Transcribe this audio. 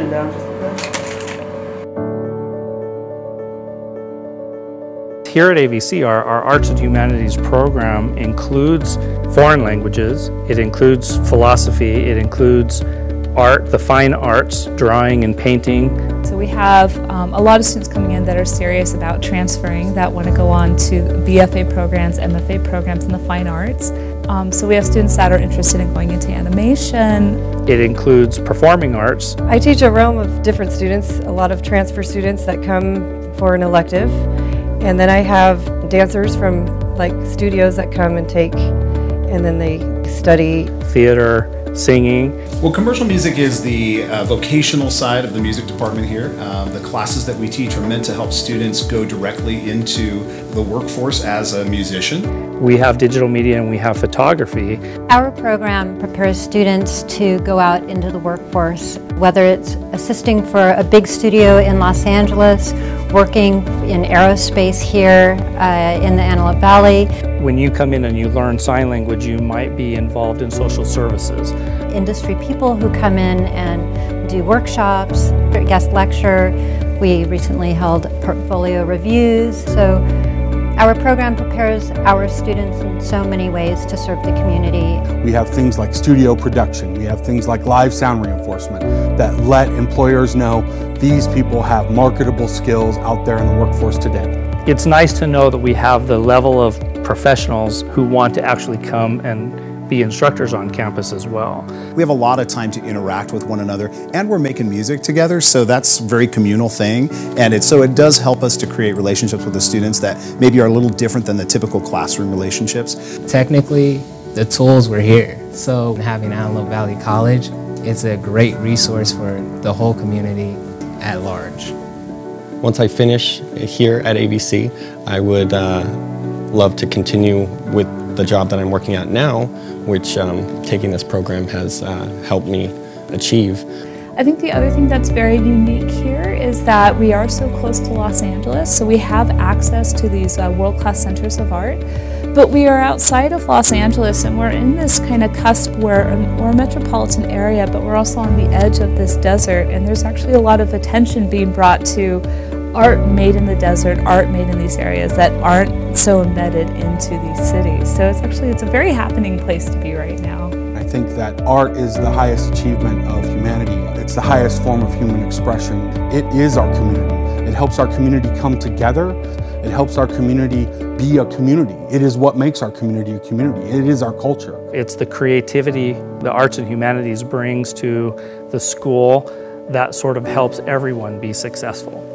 chin down just a bit. Here at AVC, our, our Arts and Humanities program includes foreign languages, it includes philosophy, it includes art, the fine arts, drawing and painting. So we have um, a lot of students coming in that are serious about transferring, that want to go on to BFA programs, MFA programs in the fine arts. Um, so we have students that are interested in going into animation. It includes performing arts. I teach a realm of different students, a lot of transfer students that come for an elective. And then I have dancers from like studios that come and take, and then they study theater, singing. Well, commercial music is the uh, vocational side of the music department here. Um, the classes that we teach are meant to help students go directly into the workforce as a musician. We have digital media and we have photography. Our program prepares students to go out into the workforce, whether it's assisting for a big studio in Los Angeles, working in aerospace here uh, in the Antelope Valley. When you come in and you learn sign language, you might be involved in social services. Industry people who come in and do workshops, guest lecture. We recently held portfolio reviews. So our program prepares our students in so many ways to serve the community. We have things like studio production, we have things like live sound reinforcement that let employers know these people have marketable skills out there in the workforce today. It's nice to know that we have the level of professionals who want to actually come and be instructors on campus as well. We have a lot of time to interact with one another and we're making music together so that's a very communal thing and it so it does help us to create relationships with the students that maybe are a little different than the typical classroom relationships. Technically the tools were here so having Antelope Valley College it's a great resource for the whole community at large. Once I finish here at AVC, I would uh, love to continue with the job that I'm working at now, which um, taking this program has uh, helped me achieve. I think the other thing that's very unique here is that we are so close to Los Angeles, so we have access to these uh, world-class centers of art, but we are outside of Los Angeles and we're in this kind of cusp where um, we're a metropolitan area, but we're also on the edge of this desert, and there's actually a lot of attention being brought to art made in the desert, art made in these areas that aren't so embedded into these cities. So it's actually, it's a very happening place to be right now. I think that art is the highest achievement of humanity. It's the highest form of human expression. It is our community. It helps our community come together. It helps our community be a community. It is what makes our community a community. It is our culture. It's the creativity the arts and humanities brings to the school that sort of helps everyone be successful.